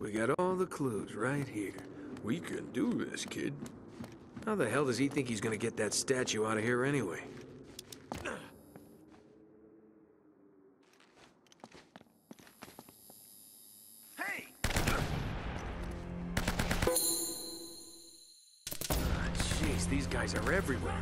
We got all the clues right here. We can do this, kid. How the hell does he think he's gonna get that statue out of here anyway? Hey! Ah, jeez, these guys are everywhere.